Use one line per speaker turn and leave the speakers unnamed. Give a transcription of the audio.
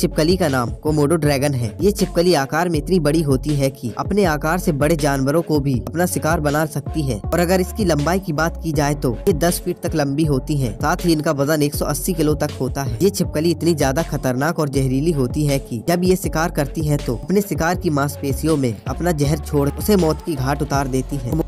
छिपकली का नाम, कोमोडो ड्रैगन है। ये छिपकली आकार में इतनी बड़ी होती है कि अपने आकार से बड़े जानवरों को भी अपना शिकार बना सकती है। और अगर इसकी लंबाई की बात की जाए तो ये 10 फीट तक लंबी होती है। साथ ही इनका वज़न 180 किलो तक होता है। ये छिपकली इतनी ज़्यादा खतरनाक और जहरीली होती है कि जब ये शिकार करती है तो अपने शिकार की मांसपेशियों में अपना जहर छोड़ उसे मौत की घाट उतार देती है।